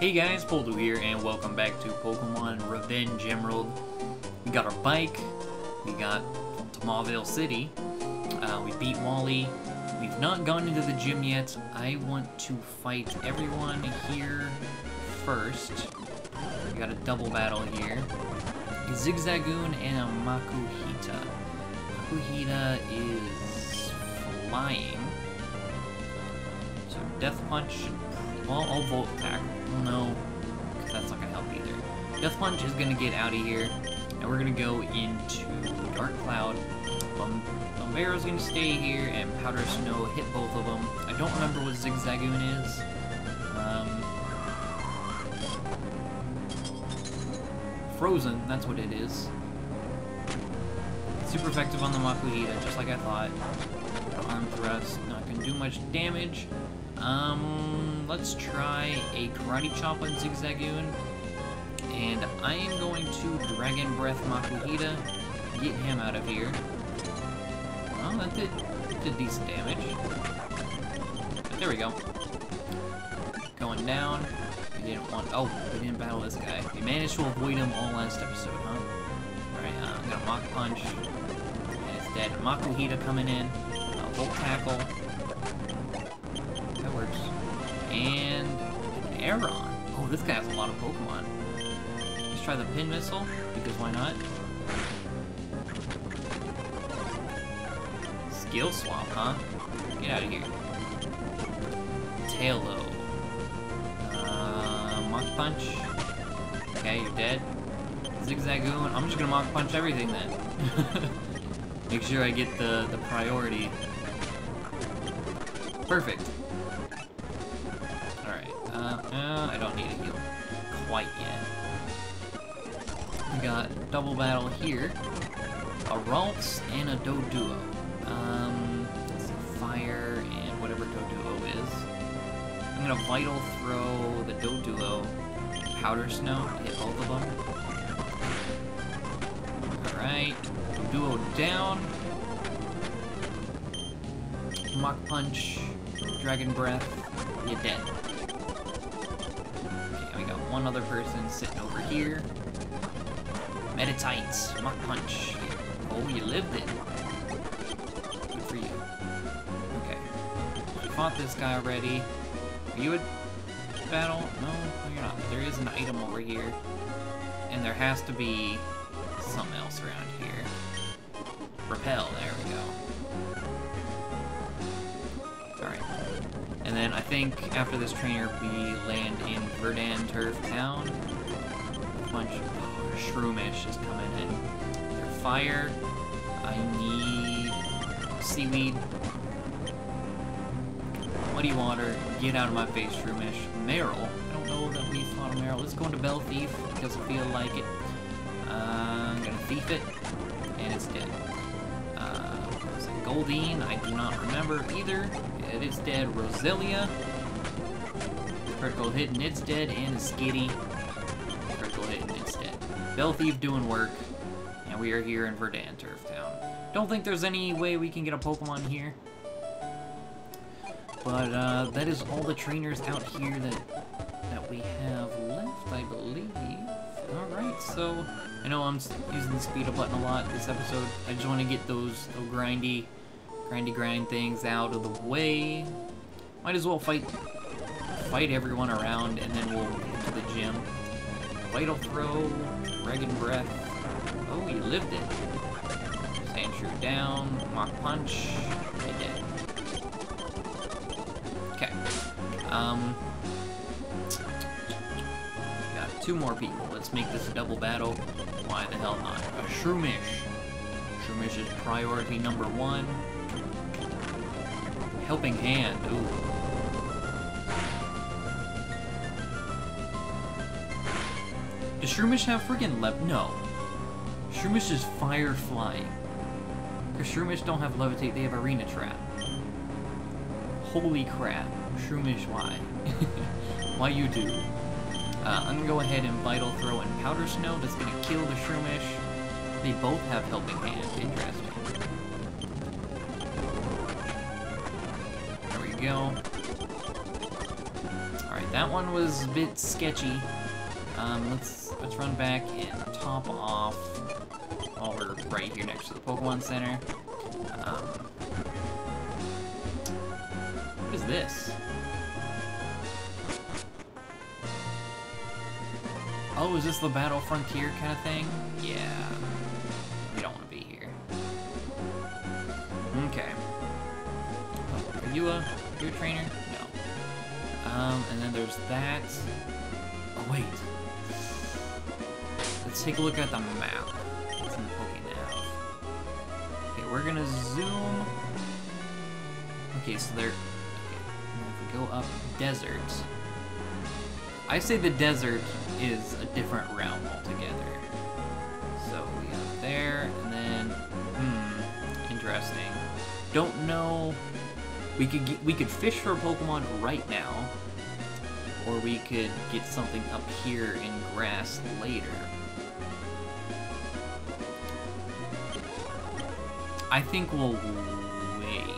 Hey guys, Poledoo here, and welcome back to Pokemon Revenge Emerald. We got our bike, we got Mauville City, uh, we beat Wally, we've not gone into the gym yet. I want to fight everyone here first. We got a double battle here. A Zigzagoon and a Makuhita. Makuhita is flying. So Death Punch well, I'll Volt Attack. No, because that's not going to help either. Death Punch is going to get out of here, and we're going to go into Dark Cloud. Bum Bombero's going to stay here, and Powder Snow hit both of them. I don't remember what Zigzagoon is. Um, Frozen, that's what it is. Super effective on the Makuhita, just like I thought. Arm thrust, not to do much damage. Um, let's try a Karate Chop on Zigzagoon. And I am going to Dragon Breath Makuhita, get him out of here. Well, that did, did decent damage. But there we go. Going down. We didn't want- oh, we didn't battle this guy. We managed to avoid him all last episode, huh? Alright, uh, I'm gonna Mach Punch. And it's dead. Makuhita coming in. Uh, Volt Tackle. And an Aron. Oh, this guy has a lot of Pokemon. Let's try the Pin Missile, because why not? Skill Swap, huh? Get out of here. Taillow. Uh, Mach Punch. Okay, you're dead. Zigzagoon. I'm just gonna Mach Punch everything then. Make sure I get the, the priority. Perfect. Uh, I don't need a heal quite yet. We got double battle here. A Ralts and a Doduo. Um, fire and whatever Doduo is. I'm gonna Vital Throw the Doduo. Powder Snow to hit both of them. Alright, Doduo down. Mach Punch, Dragon Breath, you're dead. One other person sitting over here. Meditite, Mach Punch. Oh, you lived it. Good for you. Okay. We fought this guy already. Are you a battle? No, no you're not. There is an item over here. And there has to be something else around here. Repel, there we go. Then I think after this trainer we land in Verdanturf Town. A bunch of Shroomish is coming in. They're fire. I need seaweed. Muddy water. Get out of my face, Shroomish. Marill. I don't know that we fought a Marill. Let's go into Bell Thief I feel like it. Uh, I'm gonna thief it, and it's dead. Uh, was it Goldeen? I do not remember either. It is dead. Roselia. Critical hit and it's dead. And Skitty. Critical hit and it's dead. Bell doing work. And we are here in Verdanturf Town. Don't think there's any way we can get a Pokemon here. But uh, that is all the trainers out here that that we have left, I believe. Alright, so I know I'm using the speed up button a lot this episode. I just want to get those, those grindy, grindy grind things out of the way. Might as well fight fight everyone around and then we'll get to the gym. Vital Throw, Dragon Breath. Oh, he lived it. Sandshrew down, Mach Punch, you dead. Okay. Um, got two more people. Let's make this a double battle. Why the hell not? A Shroomish. Shroomish is priority number one. Helping Hand. Ooh. Does Shroomish have friggin' lev- No. Shroomish is fire flying. Because Shroomish don't have levitate, they have arena trap. Holy crap. Shroomish, why? why you do? Uh, I'm gonna go ahead and Vital Throw and Powder Snow. That's gonna kill the Shroomish. They both have Helping Hand. Interesting. Go. Alright, that one was a bit sketchy. Um, let's let's run back and top off while we're right here next to the Pokemon Center. Um, what is this? Oh, is this the Battle Frontier kind of thing? Yeah. We don't want to be here. Okay. Oh, a trainer? No. Um, and then there's that. Oh, wait. Let's take a look at the map. It's in PokeNav. Okay, we're gonna zoom. Okay, so there. Okay, we go up desert. I say the desert is a different realm altogether. So we have there, and then, hmm, interesting. Don't know. We could get, we could fish for a Pokemon right now, or we could get something up here in grass later. I think we'll wait.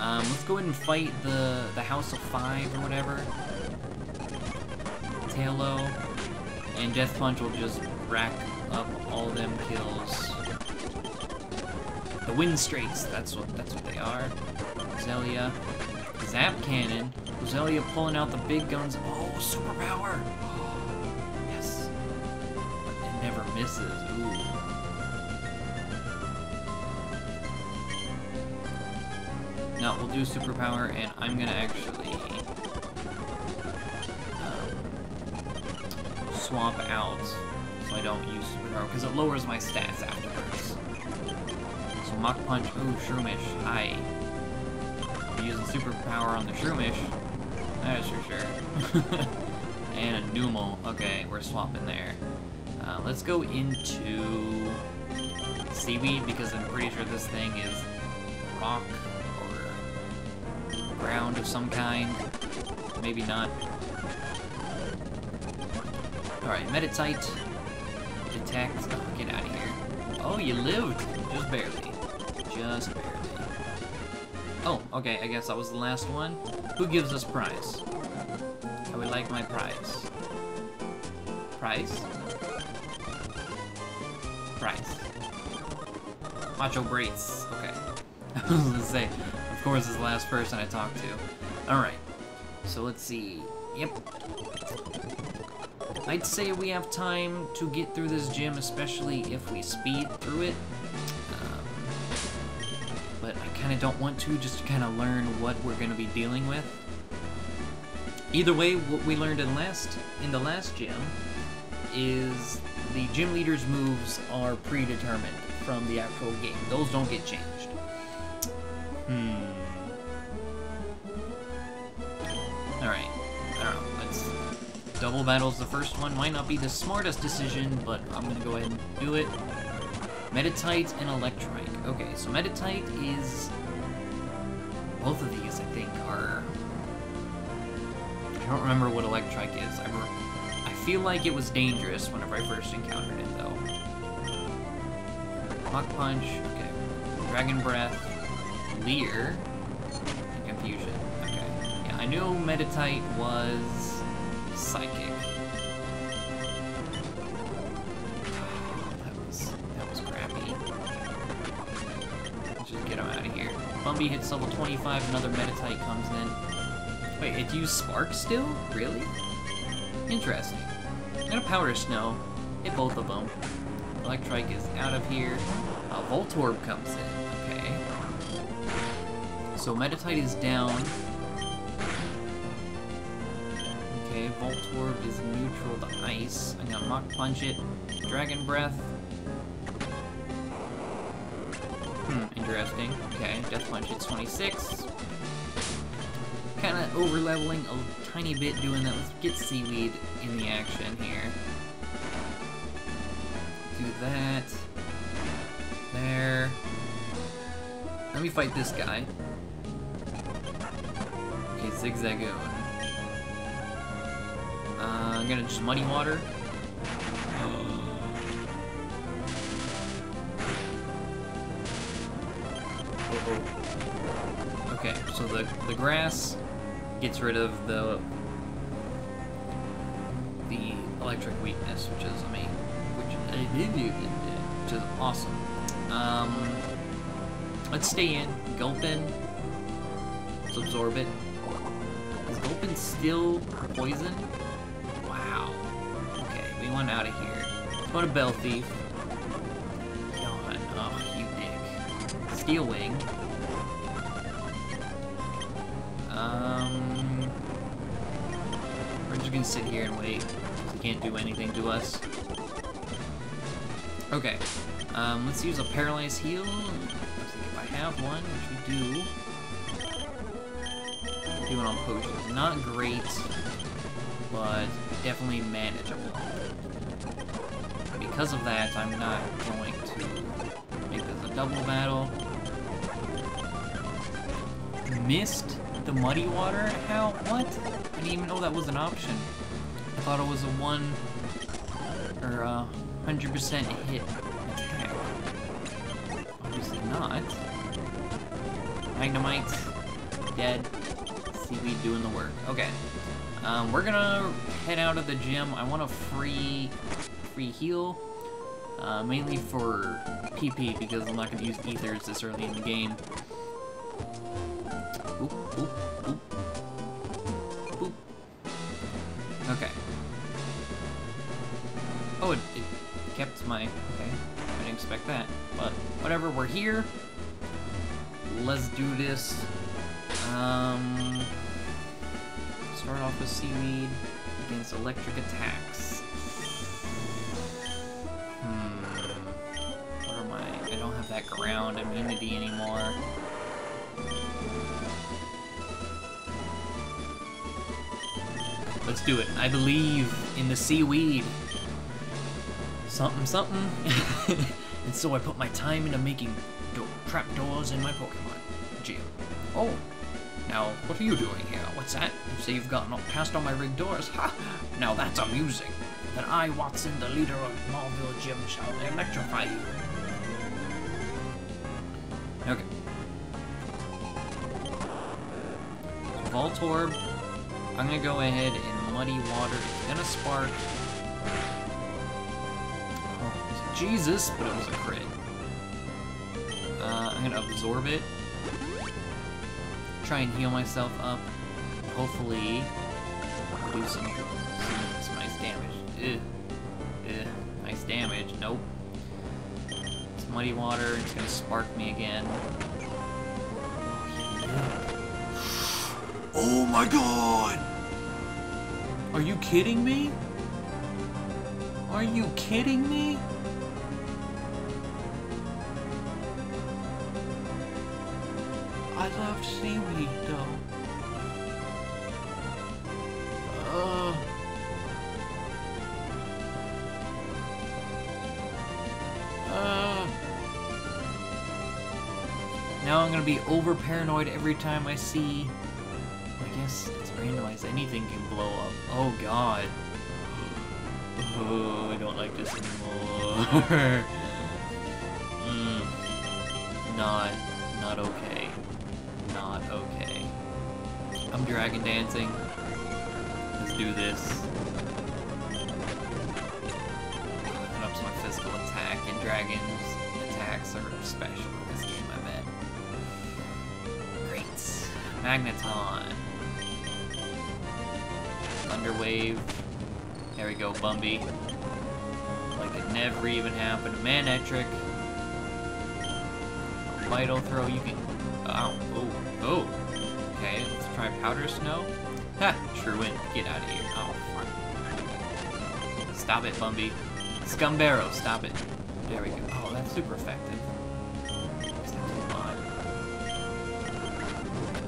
Um, let's go ahead and fight the the House of Five or whatever. Taillow, and Death Punch will just rack up all them kills. The Winstrates, that's what that's what they are. Zelia, Zap Cannon, Zelia pulling out the big guns. Oh, superpower! yes, but it never misses. Ooh. No, we'll do superpower, and I'm gonna actually um, swap out so I don't use superpower because it lowers my stats afterwards. So Mach Punch, ooh, Shroomish, hi. Using superpower on the Shroomish. That's for sure. and a Numel. Okay, we're swapping there. Uh, let's go into Seaweed because I'm pretty sure this thing is rock or ground of some kind. Maybe not. Alright, Meditite. Detect. Oh, get out of here. Oh, you lived! Just barely. Just barely. Oh, okay, I guess that was the last one. Who gives us prize? I would like my prize. Prize? Prize. Macho Brace. Okay. I was gonna say, of course, is the last person I talked to. Alright. So let's see. Yep. I'd say we have time to get through this gym, especially if we speed through it. Kind of don't want to, just to kind of learn what we're going to be dealing with. Either way, what we learned in last in the last gym is the gym leader's moves are predetermined from the actual game. Those don't get changed. Hmm. Alright. Let's double battles the first one. Might not be the smartest decision, but I'm gonna go ahead and do it. Meditite and Electrike. Okay, so Meditite is... Both of these, I think, are... I don't remember what Electrike is. I, I feel like it was dangerous whenever I first encountered it, though. Mach Punch, okay. Dragon Breath, Leer, and Confusion. Okay. Yeah, I knew Meditite was Psychic. Bumby hits level 25, another Meditite comes in. Wait, it used Spark still? Really? Interesting. I'm Powder Snow. Hit both of them. Electrike is out of here. Voltorb comes in. Okay. So Meditite is down. Okay, Voltorb is neutral to ice. I'm gonna Mach Punch it. Dragon Breath. Interesting. Okay, Death Punch hits 26. Kinda over leveling a tiny bit doing that. Let's get Seaweed in the action here. Do that. There. Let me fight this guy. Okay, Zigzagoon. Uh, I'm gonna just Muddy Water. The, grass gets rid of the the electric weakness, which is amazing, which, which is awesome. Um, let's stay in. Gulpin. Let's absorb it. Is Gulpin still poison? Wow. Okay, we want out of here. Let's go to Bell Thief. God, oh, you dick. Steel Wing. Just gonna sit here and wait. He can't do anything to us. Okay. Um, let's use a paralyzed heal. if I have one, which we do. Doing on potions. Not great, but definitely manageable. Because of that, I'm not going to make this a double battle. Missed the muddy water? How? What? I didn't even know that was an option. I thought it was a one or a hundred percent hit attack. Obviously not. Magnemite dead. Seaweed doing the work. Okay. Um, we're gonna head out of the gym. I want a free free heal. Uh, mainly for PP because I'm not gonna use ethers this early in the game. Oop, oop. Oop. Oh, it, it kept my... Okay. I didn't expect that. But, whatever, we're here. Let's do this. Um... Start off with Seaweed against electric attacks. Hmm... What am I... I don't have that ground immunity anymore. Let's do it. I believe in the seaweed. Something, something. and so I put my time into making do trapdoors in my Pokemon gym. Oh, now what are you doing here? What's that? You say you've gotten past all my rigged doors? Ha! Now that's amusing. Then I, Watson, the leader of Mauville Gym, shall electrify you. Okay. Voltorb, I'm gonna go ahead and muddy water. It's gonna spark. Jesus, but it was a crit. Uh, I'm gonna absorb it. Try and heal myself up. Hopefully, do some, some, nice damage. Ugh. Ugh. Nice damage. Nope. It's muddy water. It's gonna spark me again. Oh my god! Are you kidding me? Are you kidding me? I love seaweed, though. Uh... Now I'm gonna be over paranoid every time I see I guess it's randomized. Anything can blow up. Oh god. Oh, I don't like this anymore. mm. Not, not okay. Not okay. I'm dragon dancing. Let's do this. That ups my physical attack, and dragons attacks are special in this game, I bet. Great. Magneton. Thunderwave. There we go, Bumby. Like it never even happened. Manectric. Vital Throw, you can... Oh, oh, oh. Okay, let's try Powder Snow. Ha! Truant, get out of here. Oh, fuck. Stop it, Bumby. Scumbaro, stop it. There we go. Oh, that's super effective.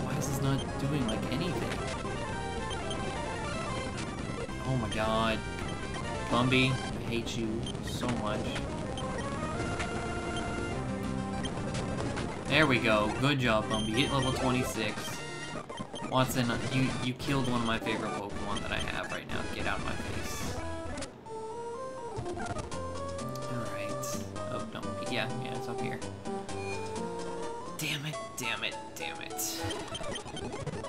Why is this not doing, like, anything? Oh my god. Bumby, I hate you so much. There we go. Good job, Bumby. Hit level 26. Watson, you, you killed one of my favorite Pokemon that I have right now. Get out of my face. Alright. Oh, no. Yeah, yeah, it's up here. Damn it, damn it, damn it.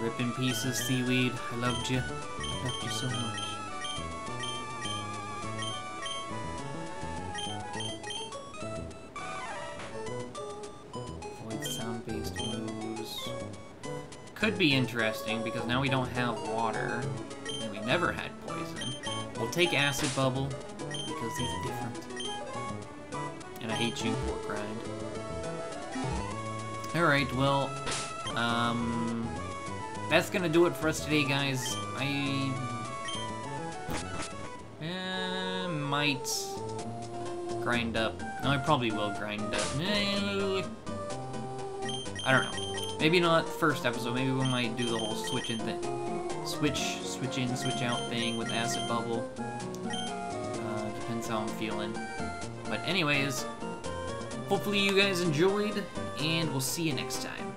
Rip in pieces, seaweed. I loved you. I loved you so much. Avoid sound-based moves. Could be interesting because now we don't have water, and we never had poison. We'll take acid bubble because he's different. And I hate you, pork rind. Alright, well, um, that's gonna do it for us today, guys. I uh, might grind up. No, I probably will grind up. Eh, I don't know. Maybe not first episode. Maybe we might do the whole switch in thing, switch, switch in, switch out thing with acid bubble. Uh, depends how I'm feeling. But anyways, hopefully you guys enjoyed, and we'll see you next time.